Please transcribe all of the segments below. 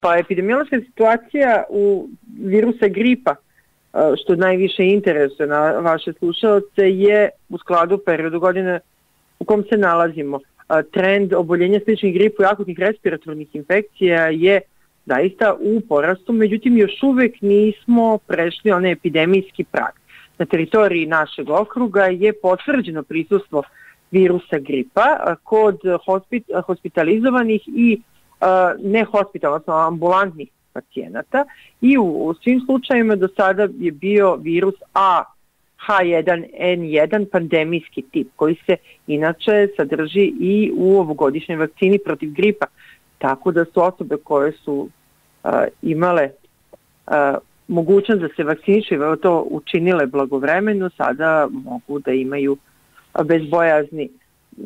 Pa epidemiološka situacija u virusa gripa, što najviše interesuje na vaše slušalce, je u skladu periodu godine u kom se nalazimo. Trend oboljenja sličnih gripu i akutnih respiratornih infekcija je zaista u porastu, međutim još uvek nismo prešli onaj epidemijski prag. Na teritoriji našeg okruga je potvrđeno prisustvo virusa gripa kod hospitalizovanih i ne hospitalno, odnosno ambulantnih pacijenata i u, u svim slučajima do sada je bio virus A H1N1 pandemijski tip koji se inače sadrži i u ovogodišnjoj vakcini protiv gripa. Tako da su osobe koje su a, imale a, mogućnost da se vakcinišu i to učinile blagovremeno, sada mogu da imaju bez bojazni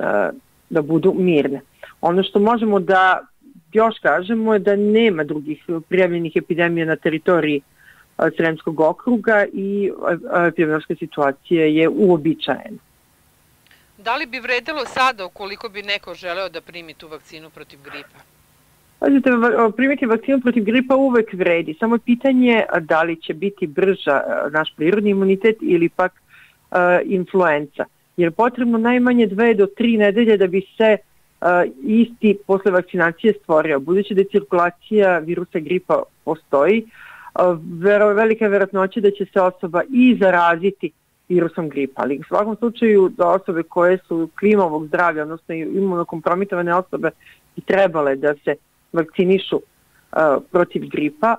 a, da budu mirne. Ono što možemo da još kažemo je da nema drugih prijavljenih epidemija na teritoriji Sremskog okruga i epidemiološka situacija je uobičajena. Da li bi vredelo sada ukoliko bi neko želeo da primi tu vakcinu protiv gripa? Pazite, primiti vakcinu protiv gripa uvek vredi, samo je pitanje da li će biti brža naš prirodni imunitet ili pak uh, influenca. Jer potrebno najmanje dve do tri nedelje da bi se uh, isti posle vakcinacije stvorio. Budući da cirkulacija virusa gripa postoji, vero, velika je verovatnoća da će se osoba i zaraziti virusom gripa, ali u svakom slučaju da osobe koje su klimovog zdravlja, odnosno imunokompromitovane osobe i trebale da se vakcinišu protiv gripa,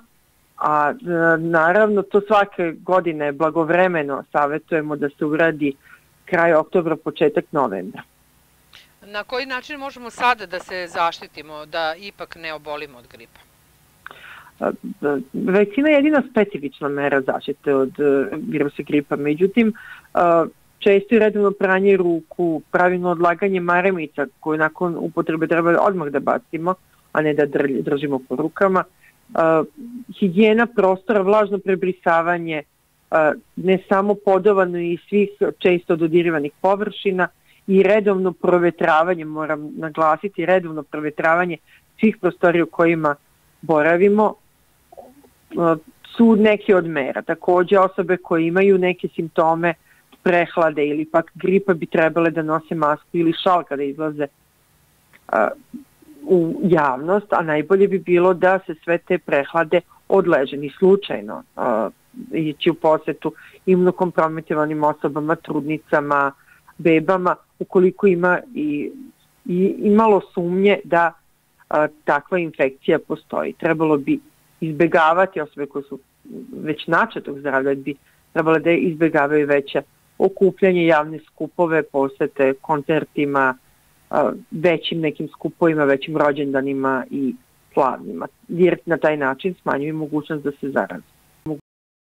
a naravno to svake godine blagovremeno savetujemo da se uradi kraj oktobra, početak novembra. Na koji način možemo sada da se zaštitimo, da ipak ne obolimo od gripa? Vakcina je jedina specifična mera zaštite od e, virusa gripa, međutim, često i redovno pranje ruku, pravilno odlaganje maremica koje nakon upotrebe treba odmah da bacimo, a ne da držimo po rukama, higijena prostora, vlažno prebrisavanje, ne samo podovano i svih često dodirivanih površina, i redovno provetravanje, moram naglasiti, redovno provetravanje svih prostorija u kojima boravimo su neke od mera. Takođe osobe koje imaju neke simptome prehlade ili pak gripa bi trebale da nose masku ili šal kada izlaze u javnost, a najbolje bi bilo da se sve te prehlade odleže ni slučajno ići u posetu imunokompromitovanim osobama, trudnicama, bebama, ukoliko ima i, i imalo sumnje da a, takva infekcija postoji. Trebalo bi izbegavati osobe koje su već načetog zdravlja, bi trebalo da izbegavaju veće okupljanje, javne skupove, posete koncertima, a, većim nekim skupovima, većim rođendanima i slavnima. Jer na taj način smanjuju mogućnost da se zaraze.